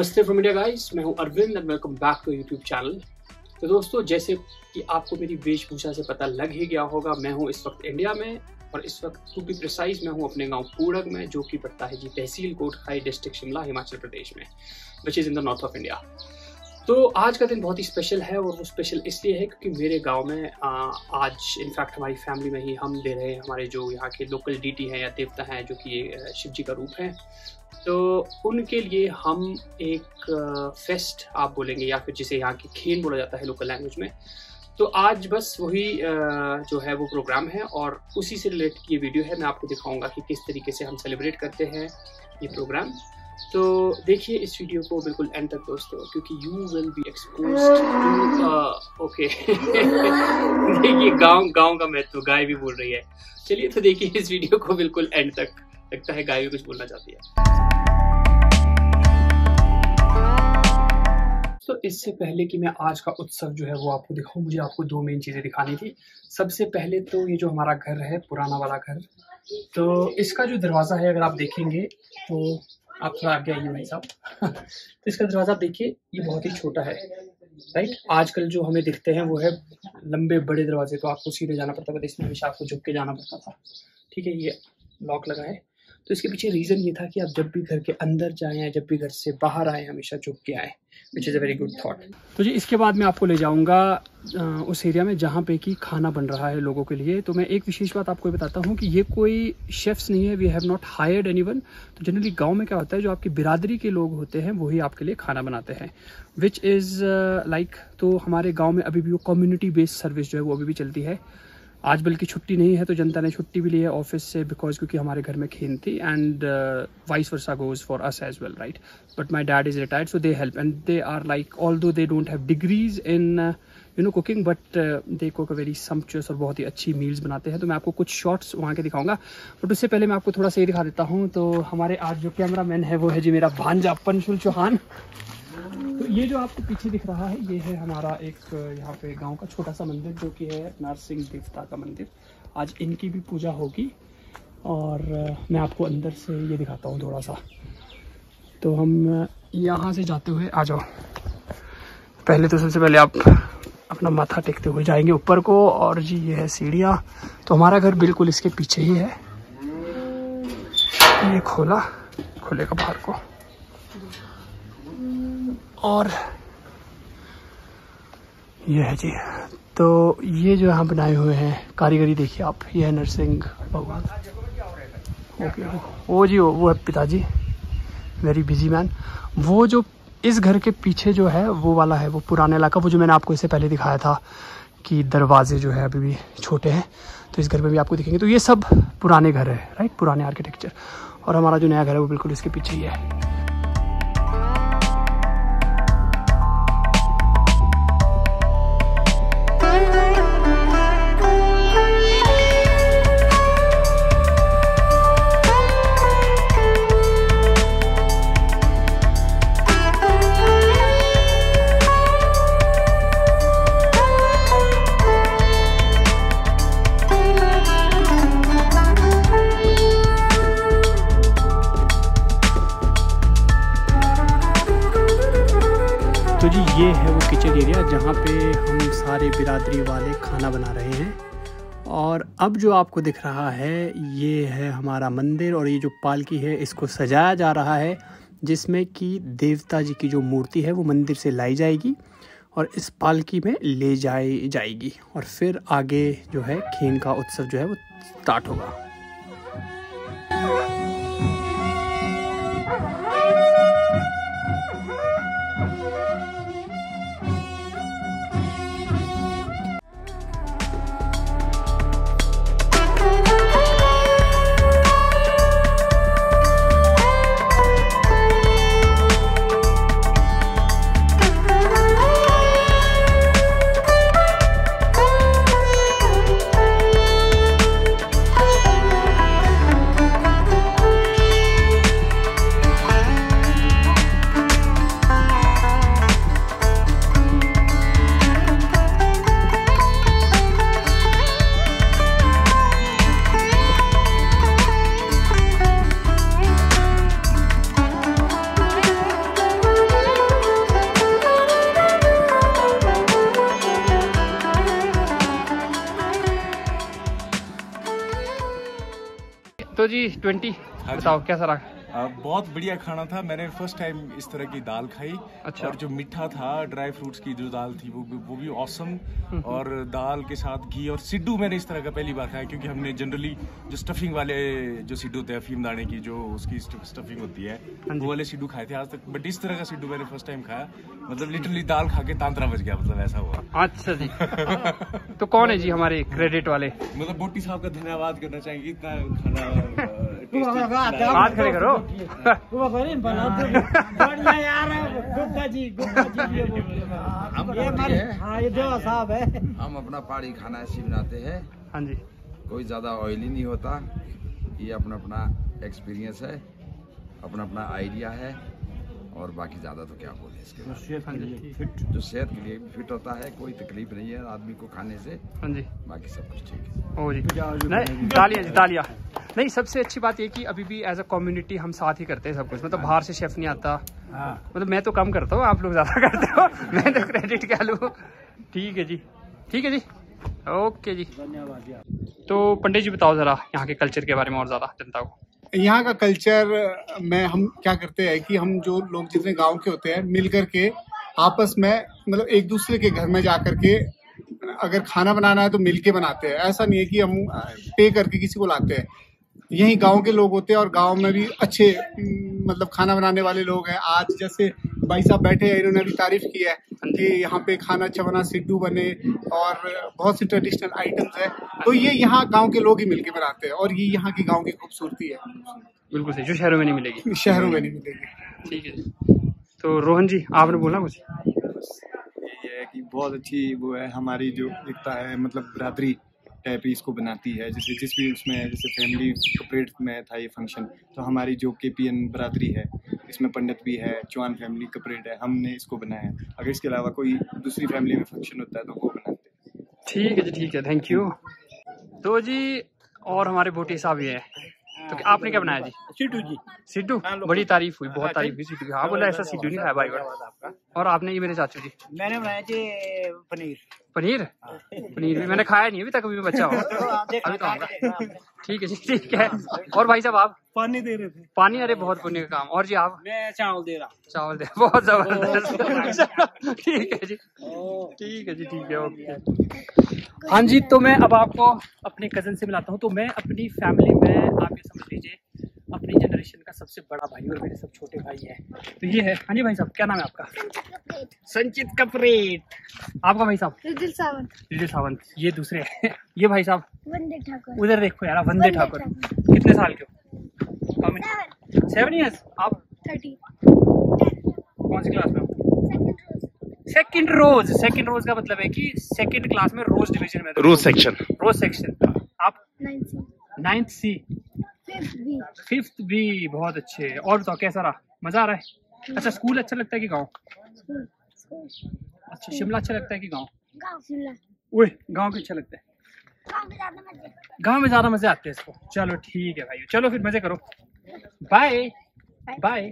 नमस्ते from India guys मैं हूँ Arvind and welcome back to YouTube channel तो दोस्तों, जैसे कि आपको मेरी वेशभूषा से पता लग ही गया होगा, मैं हूँ इस वक्त इंडिया में और इस वक्त टू बी प्रिसाइज मैं हूँ अपने गाँव पूड़ग में, जो कि पड़ता है जी, तहसील कोट, हाई डिस्ट्रिक्ट शिमला, हिमाचल प्रदेश में which is in the north of India तो आज का दिन बहुत ही स्पेशल है और वो स्पेशल इसलिए है क्योंकि मेरे गाँव में आ, आज इनफैक्ट हमारी फैमिली में ही हम दे रहे हैं हमारे जो यहाँ के लोकल डीटी हैं या देवता हैं जो कि ये शिव जी का रूप है। तो उनके लिए हम एक फेस्ट आप बोलेंगे या फिर जिसे यहाँ की खेल बोला जाता है लोकल लैंग्वेज में। तो आज बस वही जो है वो प्रोग्राम है और उसी से रिलेटेड ये वीडियो है। मैं आपको दिखाऊँगा कि किस तरीके से हम सेलिब्रेट करते हैं ये प्रोग्राम तो देखिए इस वीडियो को बिल्कुल एंड तक दोस्तों, क्योंकि you will be expose okay देखिए गाँव गाँव का महत्व, गाय भी बोल रही है। चलिए तो देखिए इस वीडियो को बिल्कुल एंड तक, लगता है गाय भी कुछ बोलना चाहती है। तो इससे पहले कि मैं आज का उत्सव जो है वो आपको दिखाऊँ, मुझे आपको दो मेन चीज़ें दिखानी थी। सबसे पहले तो ये जो हमारा घर है, पुराना वाला घर तो इसका जो दरवाज़ा है, अगर आप देखेंगे तो आप थोड़ा आगे आइए भाई साहब तो इसका दरवाज़ा आप देखिए, ये बहुत ही छोटा है राइट आजकल जो हमें दिखते हैं वो है लंबे बड़े दरवाजे तो आपको सीधे जाना पड़ता था, इसमें हमेशा आपको झुक के जाना पड़ता था। ठीक है, ये लॉक लगा है। तो इसके पीछे रीज़न ये था कि आप जब भी घर के अंदर जाएँ या जब भी घर से बाहर आए, हमेशा झुक के आए which is a very good thought तो जी, इसके बाद मैं आपको ले जाऊँगा उस एरिया में जहाँ पे कि खाना बन रहा है लोगों के लिए। तो मैं एक विशेष बात आपको बताता हूँ कि ये कोई शेफ्स नहीं है we have not hired any तो जनरली गाँव में क्या होता है, जो आपकी बिरादरी के लोग होते हैं वही आपके लिए खाना बनाते हैं। विच इज़ लाइक तो हमारे गाँव में अभी भी वो कम्युनिटी बेस्ड सर्विस जो है, वो अभी भी चलती है। आज बल्कि छुट्टी नहीं है तो जनता ने छुट्टी भी ली है ऑफ़िस से बिकॉज़ क्योंकि हमारे घर में खेन थी and vice versa goes for us as well right but my dad is retired so they help and they are like all though they don't have degrees in you know cooking but they cook very sumptuous और बहुत ही अच्छी meals बनाते हैं। तो मैं आपको कुछ shorts वहाँ के दिखाऊँगा। बट उससे पहले मैं आपको थोड़ा सा ये दिखा देता हूँ। तो हमारे आज जो कैमरा मैन है, वो है जी मेरा भांजा पंशुल चौहान। तो ये जो आपको पीछे दिख रहा है, ये है हमारा एक, यहाँ पे गाँव का छोटा सा मंदिर, जो कि है नरसिंह देवता का मंदिर। आज इनकी भी पूजा होगी और, मैं आपको अंदर से ये दिखाता हूँ थोड़ा सा। तो हम, यहाँ से जाते हुए आ जाओ। पहले तो सबसे पहले आप अपना माथा टेकते हुए जाएँगे ऊपर को, और जी, ये है सीढ़ियाँ। तो हमारा घर बिल्कुल इसके पीछे ही है। ये खोला खोलेगा बाहर को। और ये है जी। तो ये जो यहाँ बनाए हुए हैं, कारीगरी देखिए आप, ये है नरसिंह भगवान। ओके वो जी, वो है पिताजी। वेरी बिज़ी मैन वो जो इस घर के पीछे जो है, वो वाला है, वो पुराने इलाका, वो जो मैंने आपको इससे पहले दिखाया था कि दरवाजे जो है अभी भी छोटे हैं तो इस घर में भी आपको दिखेंगे। तो ये सब पुराने घर है राइट पुराने आर्किटेक्चर और हमारा जो नया घर है, वो बिल्कुल इसके पीछे ही है। जहाँ पे हम सारे बिरादरी वाले खाना बना रहे हैं। और अब जो आपको दिख रहा है, ये है हमारा मंदिर और ये जो पालकी है, इसको सजाया जा रहा है, जिसमें कि देवता जी की जो मूर्ति है, वो मंदिर से लाई जाएगी और इस पालकी में ले जाई जाएगी। और फिर आगे जो है, खेन का उत्सव जो है, वो स्टार्ट होगा। जी ट्वेंटी हाँ बताओ कैसा रहा? आ, बहुत बढ़िया खाना था। मैंने फ़र्स्ट टाइम इस तरह की दाल खाई अच्छा। और जो मीठा था ड्राई फ्रूट्स की जो दाल थी वो भी वो भी औसम हम्म, और दाल के साथ घी और सिड्डू मैंने इस तरह का पहली बार खाया क्योंकि हमने जनरली जो स्टफिंग वाले जो सिड्डू होते हैं अफीम दाने की जो उसकी स्टफिंग होती है हाँ वो वाले सिड्डू खाए थे आज तक। बट इस तरह का सिड्डू मैंने फ़र्स्ट टाइम खाया। मतलब लिटरली दाल खा के तांत्रा बच गया मतलब ऐसा हुआ। अच्छा जी. तो कौन है जी हमारे क्रेडिट वाले? मतलब बोटी साहब का धन्यवाद करना चाहेंगे इतना खाना tasty खड़े करो बढ़िया यार गुप्ता जी गुप्ता जी ये बोल ये हमारे हाँ ये देवा साहब है हम अपना पहाड़ी खाना ऐसी बनाते हैं हाँ जी कोई ज़्यादा ऑयली नहीं होता ये अपना अपना एक्सपीरियंस है अपना अपना आइडिया है और बाकी ज़्यादा तो क्या बोले इसके बारे हाँ जी में। फिट। जो सेहत के लिए भी फिट होता है कोई तकलीफ़ नहीं है आदमी को खाने से हाँ जी। बाकी सब कुछ ठीक है। ओ जी। नहीं तालियाँ नहीं सबसे अच्छी बात ये कि अभी भी एज अ कम्युनिटी हम साथ ही करते हैं सब कुछ। मतलब बाहर से शेफ नहीं आता। मतलब मैं तो कम करता हूँ आप लोग ज़्यादा करते हो। मैं तो क्रेडिट क्या लूँ। ठीक है जी। ठीक है जी। ओके जी। धन्यवाद तो पंडित जी बताओ जरा यहाँ के कल्चर के बारे में और ज़्यादा जनता को। यहाँ का कल्चर, में, हम क्या करते हैं कि हम जो लोग जितने गाँव के होते हैं मिल कर के आपस में मतलब एक दूसरे के घर में जा कर के अगर खाना बनाना है तो मिल के बनाते हैं। ऐसा नहीं है कि हम पे करके किसी को लाते हैं। यही गाँव के लोग होते हैं और गाँव में भी अच्छे मतलब खाना बनाने वाले लोग हैं। आज जैसे भाई साहब बैठे हैं इन्होंने भी तारीफ़ की है कि यहाँ पे खाना अच्छा बना सिड्डू बने और बहुत से ट्रेडिशनल आइटम्स है। तो ये यहाँ गाँव के लोग ही मिलके बनाते हैं और ये यहाँ की गाँव की खूबसूरती है। बिल्कुल सही जो शहरों में नहीं मिलेगी। शहरों में नहीं मिलेगी। ठीक है तो रोहन जी आपने बोला कुछ? ये है कि बहुत अच्छी वो है हमारी जो दिखता है मतलब बरादरी। टाइप इसको बनाती है जैसे जिस भी उसमें, जैसे फैमिली कपरेट में था ये फ़ंक्शन तो हमारी जो के पी एन बरादरी है, इसमें पंडित भी है चौहान फैमिली कपरेट है, हमने इसको बनाया है। अगर इसके अलावा कोई दूसरी फैमिली में फ़ंक्शन होता है तो वो बनाते हैं। ठीक है जी, ठीक है थैंक यू तो जी, और हमारे बोटी साहब ये है। तो क्या- आपने क्या बनाया जी? सिद्धू जी। सिद्धू बड़ी तारीफ़ हुई बहुत तारीफ़ हुई सिद्धू की। हाँ बोला ऐसा सिद्धू नहीं खाया भाई और आपने ये मेरे चाचू जी? मैंने बनाया जी पनीर। पनीर? पनीर भी मैंने खाया नहीं अभी तक अभी मैं बच्चा हूँ। अभी तो आऊँगा। ठीक है जी ठीक है। और भाई साहब आप? पानी दे रहे थे। पानी अरे बहुत पुण्य का काम। और जी आप? मैं चावल दे रहा चावल दे बहुत ज़बरदस्त। ठीक है जी। ठीक है जी ठीक है ओके। हाँ जी तो मैं अब आपको अपने कज़न से मिलाता हूँ। तो मैं अपनी फैमिली में आप ये समझ लीजिए अपनी जनरेशन का सबसे बड़ा भाई और मेरे सब छोटे भाई है। तो ये है हाँ जी भाई साहब क्या नाम है आपका? संचित कपरेट आपका भाई साहब? रिदिल सावंत। विजय सावंत ये दूसरे हैं। ये भाई साहब? वंदे ठाकुर। उधर देखो यार वंदे ठाकुर। कितने साल के हो? सेवन ईयर्स आप? थर्टी कौन सी क्लास में हो? सेकंड रोज सेकंड रोज का मतलब है कि सेकंड क्लास में रोज डिवीज़न में रोज सेक्शन रोज सेक्शन आप नाइन्थ सी फिफ्थ बी भी बहुत अच्छे और बताओ कैसा रहा? मज़ा आ रहा है? अच्छा स्कूल अच्छा लगता है कि गाँव? अच्छा शिमला अच्छा लगता है कि गाँव? गाँव। शिमला। ओए गाँव भी अच्छा लगता है। गाँव में ज़्यादा मज़े। गाँव में ज़्यादा मज़े आते हैं इसको। चलो ठीक है भाई चलो फिर मज़े करो। बाय बाय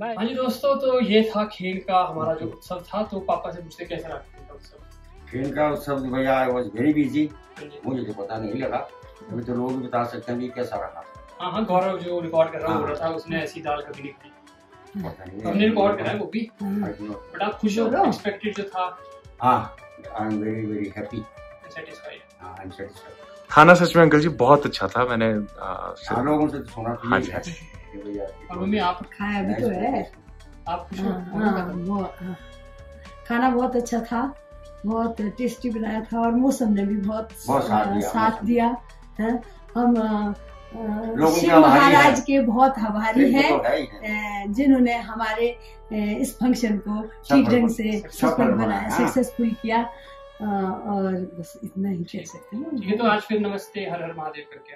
बाय हाँ जी दोस्तों तो ये था खेल का हमारा जो उत्सव था। तो पापा से पूछते कैसा रहा खेल का उत्सव? खेल का उत्सव भैया आई वॉज़ वेरी बिज़ी मुझे तो पता नहीं लगा। अभी तो लोग भी बता सकते हैं कि कैसा रहा। हाँ हाँ गौरव जो रिकॉर्ड कर रहा हाँ। रहा था उसने ऐसी दाल कभी नहीं खाई। पता नहीं। हमने रिकॉर्ड करा वो भी। I बट आप खुश हो? एक्सपेक्टेड जो था। हाँ I am very very happy satisfied I am satisfied खाना सच में अंकल जी बहुत अच्छा था। मैंने आ, लोगों से तो सुना हाँ जी, हाँ और मम्मी आप खाया तो है। आप हो? हाँ, हाँ, हाँ। खाना बहुत अच्छा था बहुत टेस्टी बनाया था और मौसम ने भी बहुत बहुत साथ दिया, साथ दिया है। हम लोगों के शिव महाराज के बहुत आभारी हैं तो है है जिन्होंने हमारे इस फ़ंक्शन को ठीक ढंग से सफल बनाया। सक्सेसफुल किया। और बस इतना ही कह सकते हैं। ये तो आज फिर नमस्ते, हर हर महादेव करके